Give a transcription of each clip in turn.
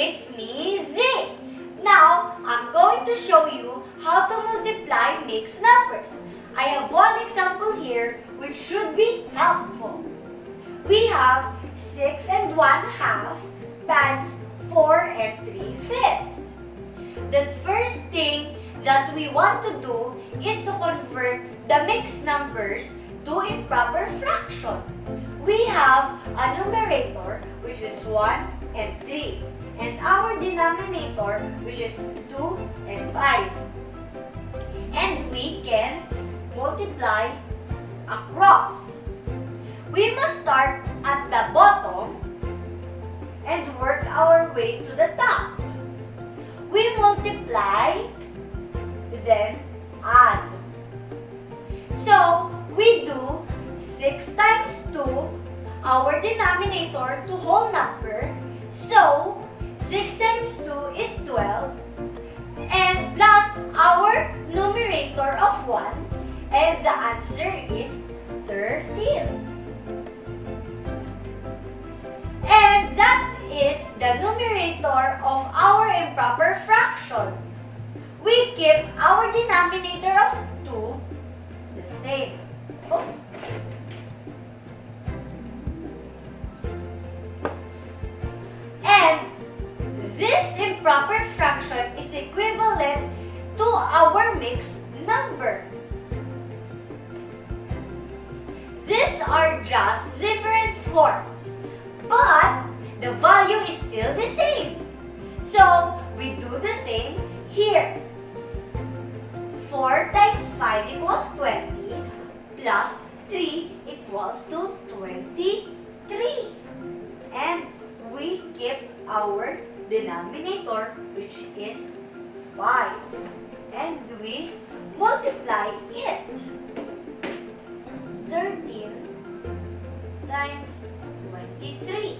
It's me, Zia. Now, I'm going to show you how to multiply mixed numbers. I have one example here which should be helpful. We have 6 and 1 half times 4 and 3 fifths. The first thing that we want to do is to convert the mixed numbers to improper fraction. We have a numerator which is 1 and 3 and our denominator which is 2 and 5. And we can multiply across. We must start at the bottom and work our way to the top. We multiply, then add. So, we do 6 times 2, our denominator to whole number. So, 6 times 2 is 12. And plus our numerator of 1. And the answer is 13. And that is the numerator of our improper fraction. We keep our denominator of 2 the same. Oops. Mixed number. These are just different forms, but the value is still the same. So, we do the same here. 4 times 5 equals 20 plus 3 equals to 23. And we keep our denominator which is 5. And we multiply it. 13 times 23.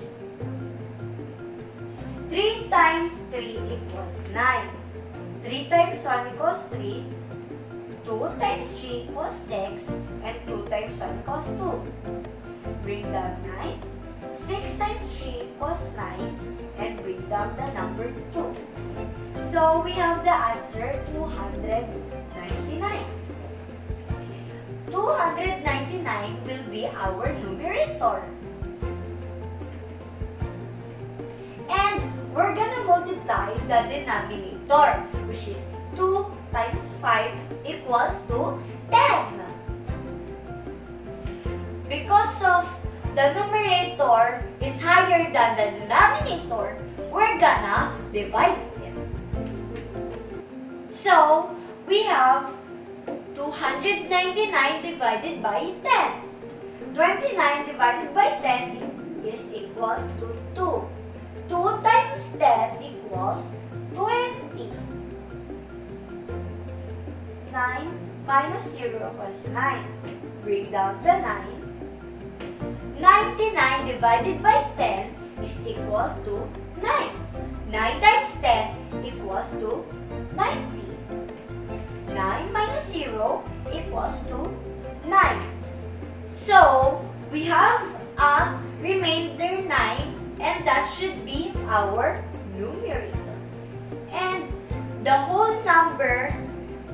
3 times 3 equals 9. 3 times 1 equals 3. 2 times 3 equals 6. And 2 times 1 equals 2. Bring down 9. 6 times 3 equals 9 and bring down the number 2. So we have the answer 299. 299 will be our numerator. And we're gonna multiply the denominator, which is 2 times 5 equals to 10. Because of the numerator is higher than the denominator, we're gonna divide. So, we have 299 divided by 10. 29 divided by 10 is equals to 2. 2 times 10 equals 20. 9 minus 0 was 9. Bring down the 9. 99 divided by 10 is equal to 9. 9 times 10 equals to 90. 9 minus 0 equals to 9. So, we have a remainder 9 and that should be our numerator. And the whole number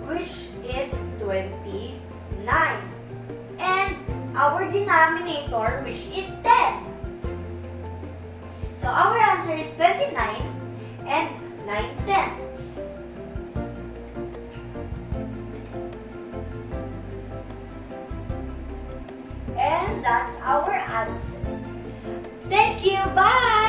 which is 29. And our denominator which is 10. So our answer is 29 and 9 tenths. That's our answer. Thank you. Bye.